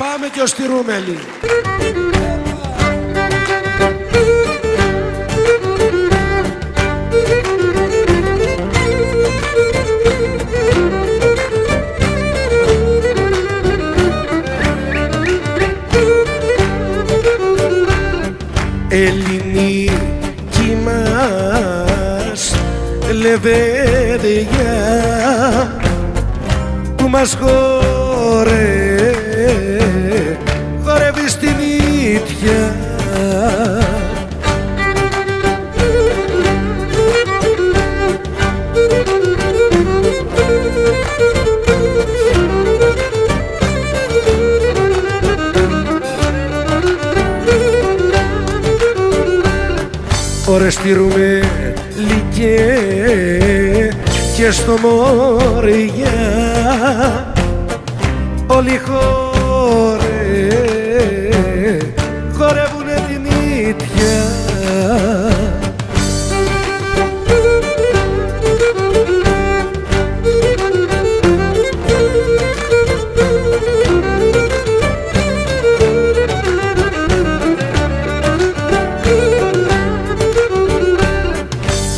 Πάμε και ως τη Ρούμελη. Ελληνική μας λεβέδια που μας χορεύει ίδια Ωρες στηρούμε λυκέ και στο Μόρια όλοι χόρε χορεύουνε την ίδια.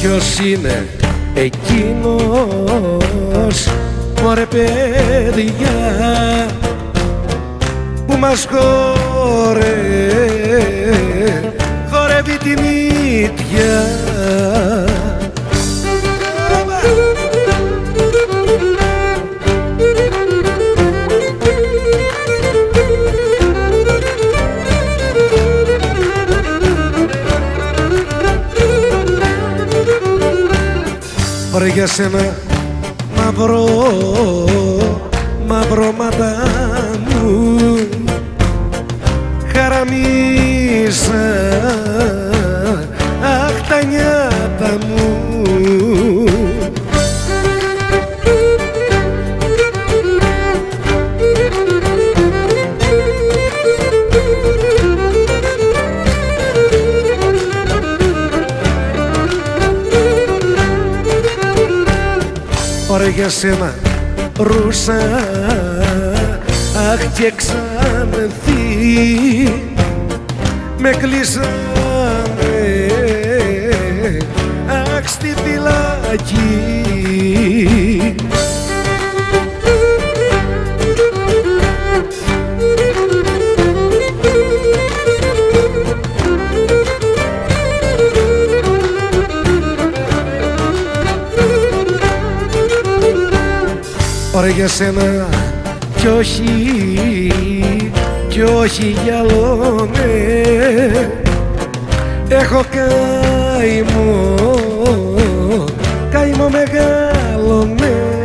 Ποιος είναι εκείνος μωρέ παιδιά που μας χορε, χορεύει; Ωραία για σένα. Μαυρό, μαυρό μου Ωραία για σένα ρούσα. Αχ και ξανθεί με κλείσανε. Αχ στη φυλακή Ωραία για σένα κι όχι, κι όχι γυαλό ναι Έχω καημό, καημό μεγάλο ναι